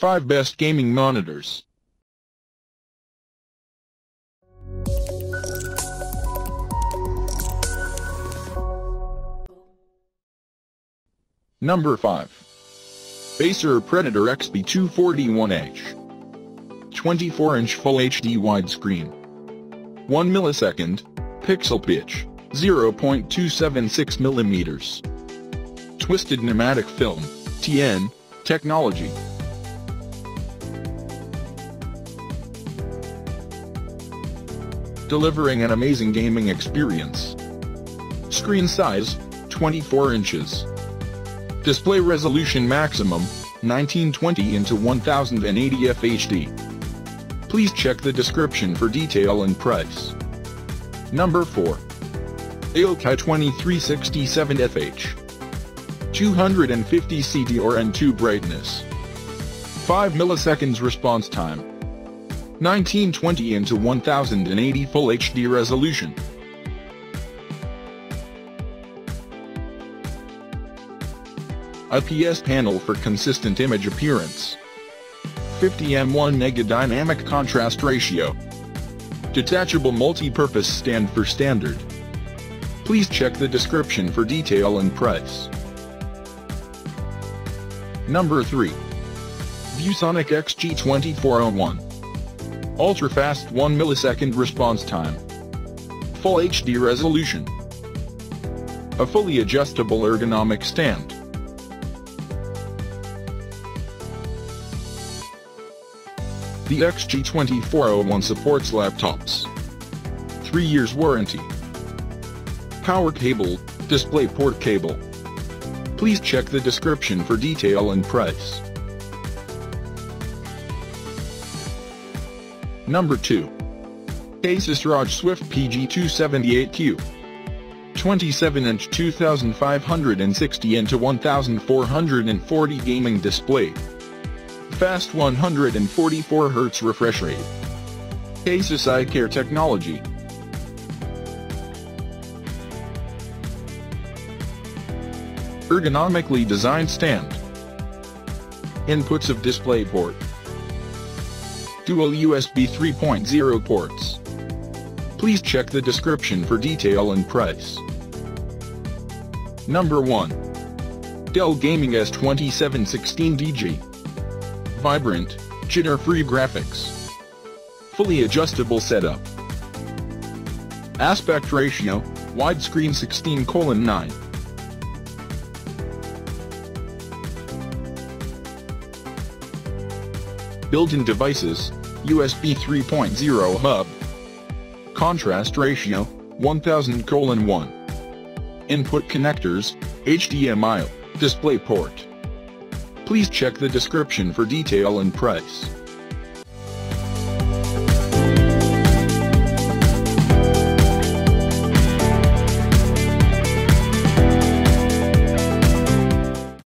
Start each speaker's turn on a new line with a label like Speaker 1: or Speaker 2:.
Speaker 1: 5 Best Gaming Monitors Number 5. Acer Predator XB241H 24-inch Full HD widescreen 1 millisecond, pixel pitch, 0.276 millimeters. Twisted nematic film, TN, technology. Delivering an amazing gaming experience. Screen size, 24 inches. Display resolution maximum, 1920 into 1080 FHD. Please check the description for detail and price. Number 4. AOC i2367FH 250 CTR and 2 brightness 5 milliseconds response time 1920 into 1080 Full HD resolution IPS panel for consistent image appearance 50 M1 Nega dynamic contrast ratio Detachable multi-purpose stand for standard. Please check the description for detail and price. Number 3. ViewSonic XG2401. Ultra-fast 1 millisecond response time. Full HD resolution. A fully adjustable ergonomic stand. The XG2401 supports laptops. 3 years warranty. Power cable, DisplayPort cable. Please check the description for detail and price. Number 2. Asus ROG Swift PG278Q. 27-inch 2560 into 1440 gaming display fast 144Hz refresh rate. Asus iCare Technology. Ergonomically designed stand. Inputs of DisplayPort. Dual USB 3.0 ports. Please check the description for detail and price. Number 1. Dell Gaming S2716DG vibrant, jitter-free graphics. Fully adjustable setup. Aspect ratio, widescreen 16 9. Built-in devices, USB 3.0 hub. Contrast ratio, 1000 colon 1. Input connectors, HDMI, DisplayPort. Please check the description for detail and price.